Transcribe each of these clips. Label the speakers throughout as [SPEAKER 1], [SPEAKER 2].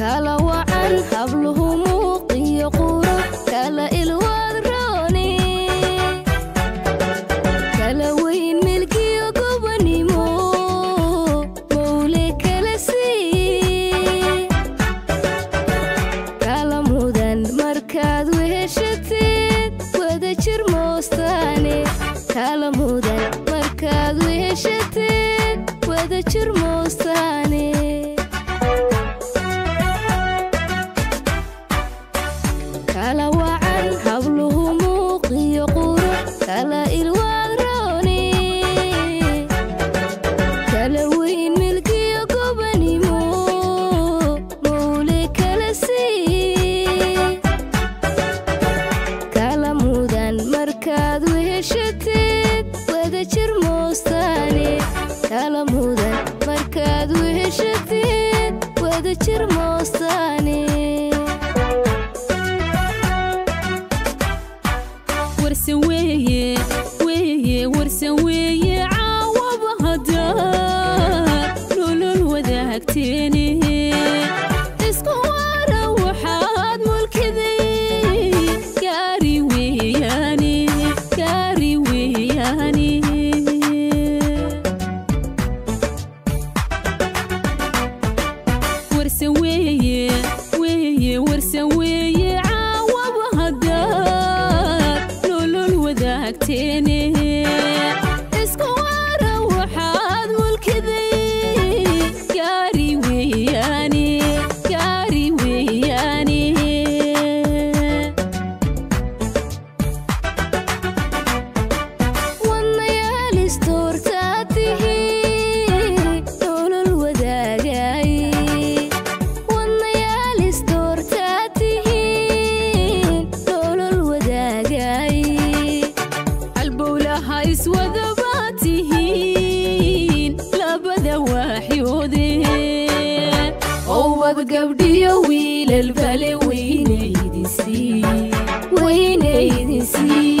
[SPEAKER 1] kala wacan habluhu muuqiyo qurux kala ilwaad rooni kala weyn milkiyo gobanimo mawle kala sii kala mudan markaad weheshateed wada jir moostaane kala mudan markaad weheshateed wada jir moostaane
[SPEAKER 2] ذكر موصاني ورسويه ويه ورسويه عاوب هدار لولو وذاكتين واد قبدي ويل الفلي وين يدسي وين يدسي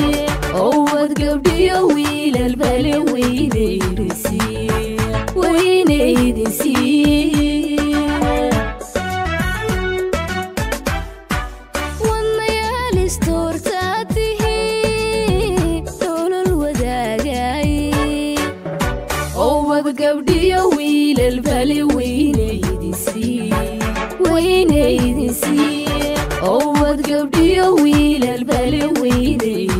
[SPEAKER 2] واد قبدي ويل الفلي وين يدسي وين يدسي قبدي ويل البالي ويني وينيدسي أود قبدي ويل البلوينيدسي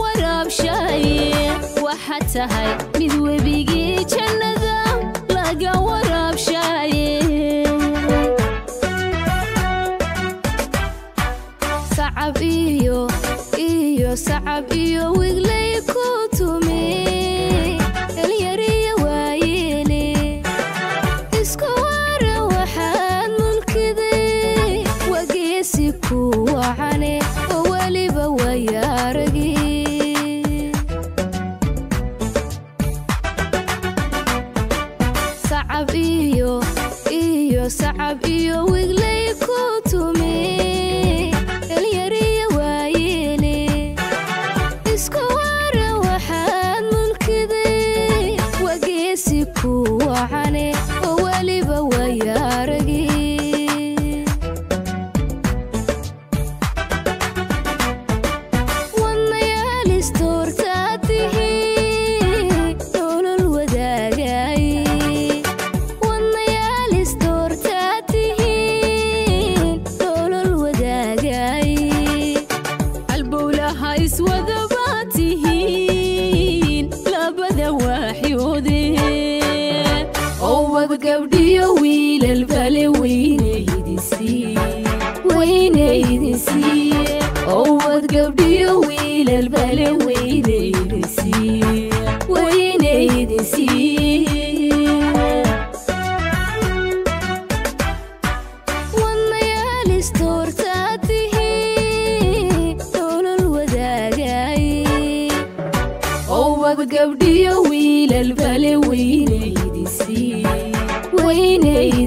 [SPEAKER 2] warabshaye waxa tahay mid webigii jannada laga warabshaye
[SPEAKER 1] sacab iyo iyo sacab iyo wigley ku tumi elyariya waayele isku wara waxaad mulkiday wageesi ku wacane oo weliba wayaa sacab iyo wigle
[SPEAKER 2] ويا ويل البالي وين يدسي وين يدسي عود قبلي ويل البالي وين يدسي وين يدسي ويل البالي وين يدسي queenie eh?